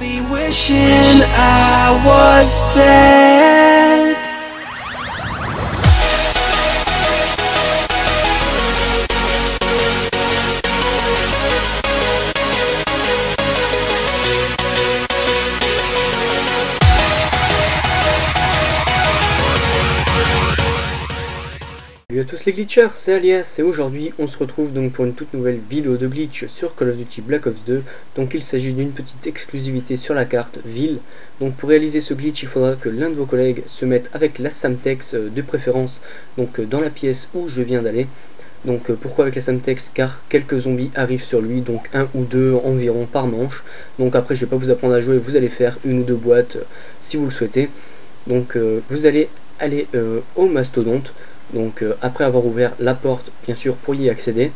be wishing I was dead. Salut à tous les glitchers, c'est Alias et aujourd'hui on se retrouve donc pour une toute nouvelle vidéo de glitch sur Call of Duty Black Ops 2 donc il s'agit d'une petite exclusivité sur la carte ville. Donc pour réaliser ce glitch il faudra que l'un de vos collègues se mette avec la Samtex euh, de préférence donc euh, dans la pièce où je viens d'aller. Donc euh, pourquoi avec la Samtex? Car quelques zombies arrivent sur lui, donc un ou deux environ par manche. Donc après je vais pas vous apprendre à jouer, vous allez faire une ou deux boîtes si vous le souhaitez. Donc vous allez aller au mastodonte, donc euh, après avoir ouvert la porte bien sûr pour y accéder.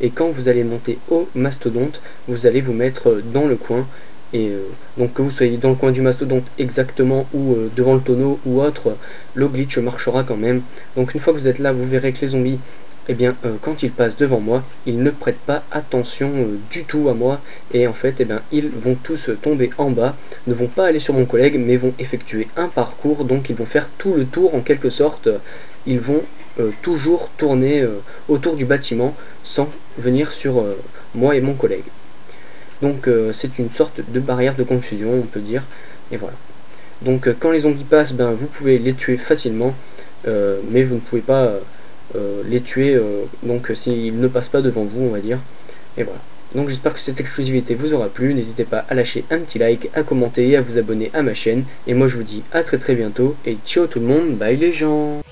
Et quand vous allez monter au mastodonte vous allez vous mettre euh, dans le coin. Et euh, donc que vous soyez dans le coin du mastodonte exactement ou devant le tonneau ou autre le glitch marchera quand même. Donc une fois que vous êtes là vous verrez que les zombies eh bien quand ils passent devant moi ils ne prêtent pas attention du tout à moi et en fait eh bien ils vont tous tomber en bas ne vont pas aller sur mon collègue mais vont effectuer un parcours donc ils vont faire tout le tour en quelque sorte ils vont euh, toujours tourner euh, autour du bâtiment sans venir sur euh, moi et mon collègue. Donc c'est une sorte de barrière de confusion, on peut dire. Et voilà. Donc quand les zombies passent, ben, vous pouvez les tuer facilement, mais vous ne pouvez pas les tuer donc s'ils ne passent pas devant vous, on va dire. Et voilà. Donc j'espère que cette exclusivité vous aura plu, n'hésitez pas à lâcher un petit like, à commenter et à vous abonner à ma chaîne. Et moi je vous dis à très très bientôt et ciao tout le monde, bye les gens